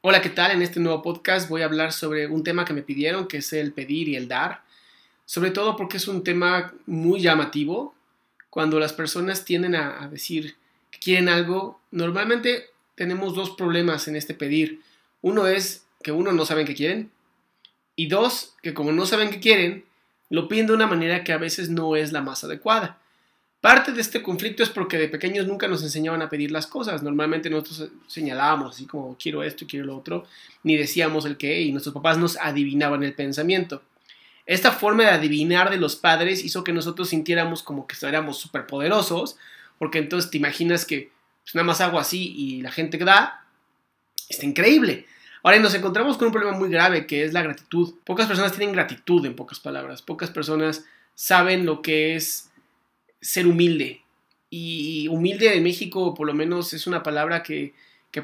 Hola, ¿qué tal? En este nuevo podcast voy a hablar sobre un tema que me pidieron, que es el pedir y el dar. Sobre todo porque es un tema muy llamativo. Cuando las personas tienden a, decir que quieren algo, normalmente tenemos dos problemas en este pedir. Uno es que uno no saben qué quieren. Y dos, que como no saben qué quieren, lo piden de una manera que a veces no es la más adecuada. Parte de este conflicto es porque de pequeños nunca nos enseñaban a pedir las cosas. Normalmente nosotros señalábamos así como quiero esto quiero lo otro, ni decíamos el qué y nuestros papás nos adivinaban el pensamiento. Esta forma de adivinar de los padres hizo que nosotros sintiéramos como que éramos súper poderosos, porque entonces te imaginas que pues, nada más hago así y la gente da. Está increíble. Ahora nos encontramos con un problema muy grave que es la gratitud. Pocas personas tienen gratitud en pocas palabras. Pocas personas saben lo que es ser humilde. Y humilde en México, por lo menos, es una palabra que,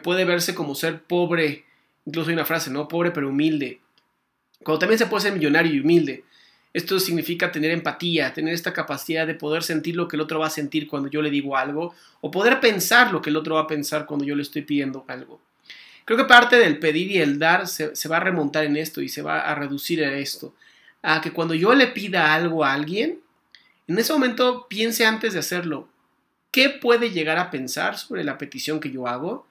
puede verse como ser pobre. Incluso hay una frase, ¿no? Pobre pero humilde. Cuando también se puede ser millonario y humilde. Esto significa tener empatía, tener esta capacidad de poder sentir lo que el otro va a sentir cuando yo le digo algo, o poder pensar lo que el otro va a pensar cuando yo le estoy pidiendo algo. Creo que parte del pedir y el dar se, se va a remontar en esto y se va a reducir a esto. A que cuando yo le pida algo a alguien, en ese momento piense antes de hacerlo, ¿qué puede llegar a pensar sobre la petición que yo hago?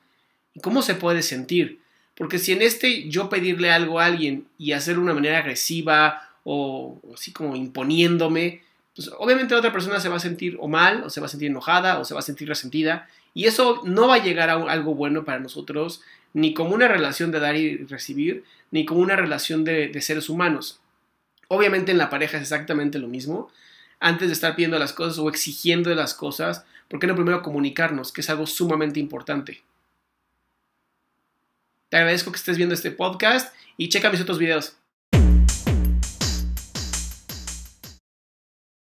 ¿Y cómo se puede sentir? Porque si en este yo pedirle algo a alguien y hacerlo de una manera agresiva o así como imponiéndome, pues obviamente la otra persona se va a sentir o mal, o se va a sentir enojada, o se va a sentir resentida, y eso no va a llegar a algo bueno para nosotros, ni como una relación de dar y recibir, ni como una relación de, de seres humanos. Obviamente en la pareja es exactamente lo mismo, antes de estar pidiendo las cosas o exigiendo las cosas, ¿por qué no primero comunicarnos, que es algo sumamente importante? Te agradezco que estés viendo este podcast y checa mis otros videos.